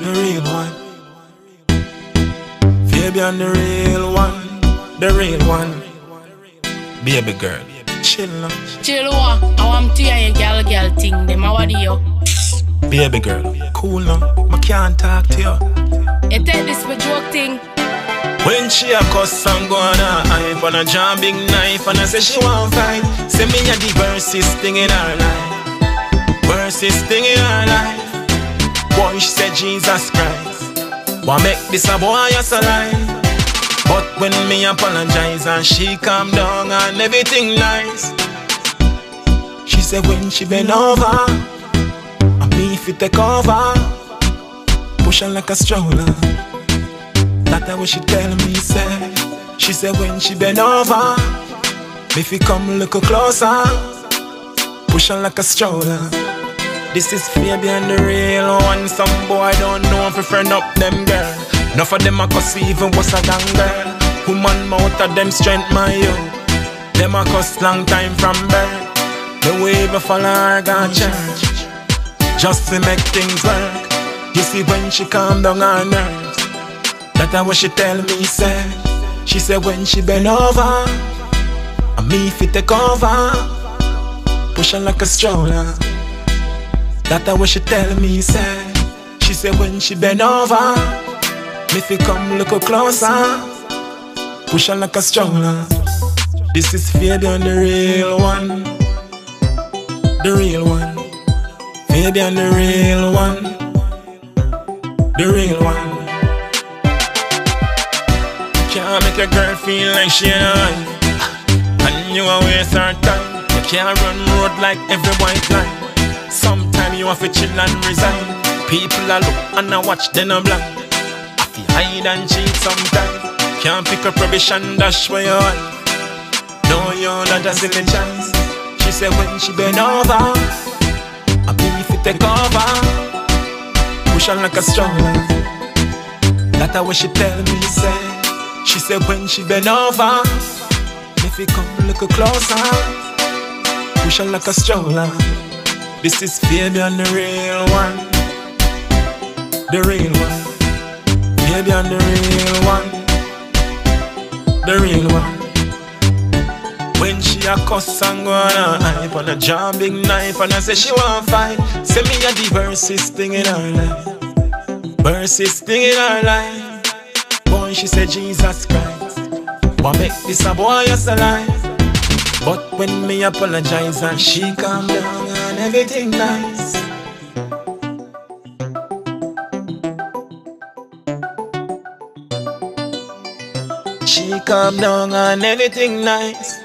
the real one. Fabian, the real one, the real one. Baby girl, chill now. Chill wa, I want to hear your girl girl thing. Them a what you? Baby girl, cool now. I can't talk to you. You take this for joke thing. When she a cuss and go on a hype on a jam big knife and I say she want fight. Say me a the worstest thing in her life. Worstest thing in her life. Boy, she said Jesus Christ. Why make this a boy a lie? But when me apologize and she calm down and everything nice. She said when she bend over, and me if it take over, push her like a stroller. That's what she tell me, say She said when she bend over If you come look closer Push her like a stroller This is Fabian the real one. Some boy don't know if friend up them girl. Enough of them a cuss even worse than girl. Woman mouth of them strength my you Them a cuss long time from birth. The way we follow her got church Just to make things work. You see when she calm down her nerves that's what she tell me, say. She said when she bend over And me fit take over Push her like a stroller That's what she tell me, say. She said when she bend over Me fit come look closer. Push her like a stroller. This is Fabian the real one. The real one. Fabian the real one. The real one. Can't make a girl feel like she ain't And you a waste her time. You can't run road like every white line. Sometimes you have to chill and resign. People a look and a watch then a blind I feel hide and cheat sometimes. Can't pick up rubbish and dash where you are No, you're not a second chance. She said when she bend over I be if you take over. Push her like a stroller That's what she tell me, say. She said when she bend over, if you come look closer, push her like a stroller. This is Fabian the real one, the real one. Fabian the real one, the real one. When she a cuss and go on a hype on a jam big knife and I say she want fight, say me a the worstest thing in her life, worstest thing in her life boy, she said Jesus Christ. What make this a boy a lie? But when me apologize and she calm down and everything nice. She come down and everything nice.